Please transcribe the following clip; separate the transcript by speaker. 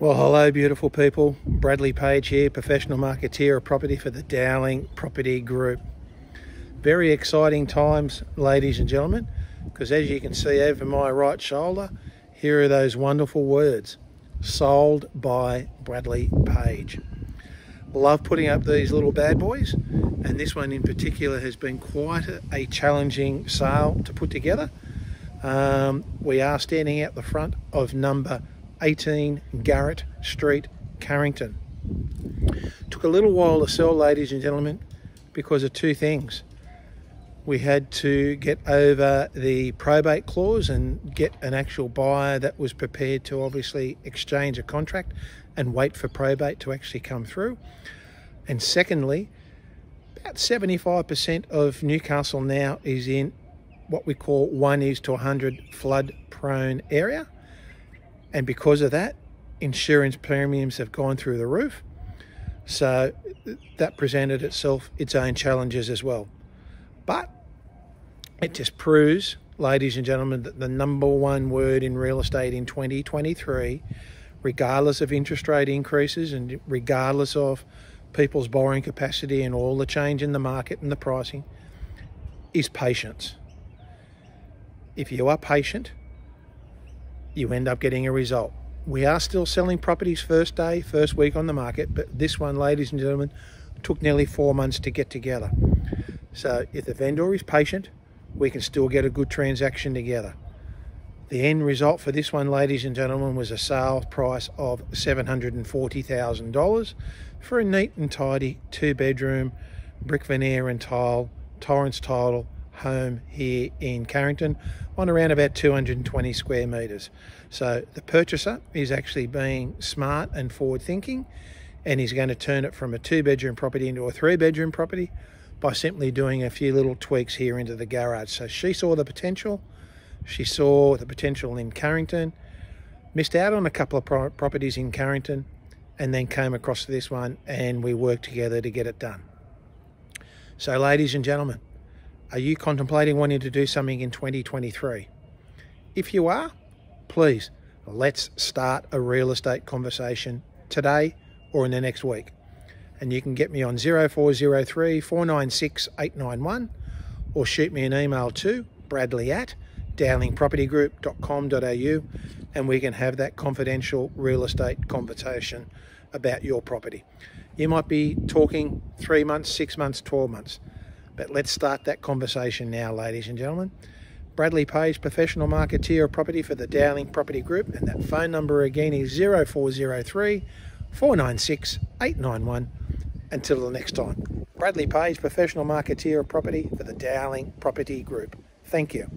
Speaker 1: Well, hello, beautiful people. Bradley Page here, professional marketeer of property for the Dowling Property Group. Very exciting times, ladies and gentlemen, because as you can see over my right shoulder, here are those wonderful words sold by Bradley Page. Love putting up these little bad boys, and this one in particular has been quite a, challenging sale to put together. Um, we are standing out the front of number 18 Garrett Street, Carrington. Took a little while to sell, ladies and gentlemen, because of two things. We had to get over the probate clause and get an actual buyer that was prepared to obviously exchange a contract and wait for probate to actually come through. And secondly, about 75% of Newcastle now is in what we call 1 is to 100 flood prone area and because of that, insurance premiums have gone through the roof. So that presented itself its own challenges as well. But it just proves, ladies and gentlemen, that the number one word in real estate in 2023, regardless of interest rate increases and regardless of people's borrowing capacity and all the change in the market and the pricing, is patience. If you are patient, you end up getting a result. We are still selling properties first day, first week on the market, but this one, ladies and gentlemen, took nearly four months to get together. So if the vendor is patient, we can still get a good transaction together. The end result for this one, ladies and gentlemen, was a sale price of $740,000 for a neat and tidy two bedroom, brick veneer and tile, Torrens title, home here in Carrington on around about 220 square metres. So the purchaser is actually being smart and forward thinking and he's going to turn it from a two bedroom property into a three bedroom property by simply doing a few little tweaks here into the garage. So she saw the potential. She saw the potential in Carrington, missed out on a couple of pro properties in Carrington and then came across this one and we worked together to get it done. So ladies and gentlemen, are you contemplating wanting to do something in 2023? If you are, please let's start a real estate conversation today or in the next week. And you can get me on 0403 496 891 or shoot me an email to bradley at dowlingpropertygroup.com.au and we can have that confidential real estate conversation about your property. You might be talking three months, six months, 12 months. But let's start that conversation now, ladies and gentlemen. Bradley Page, professional marketeer of property for the Dowling Property Group, and that phone number again is 0403 496 891. Until the next time, Bradley Page, professional marketeer of property for the Dowling Property Group. Thank you.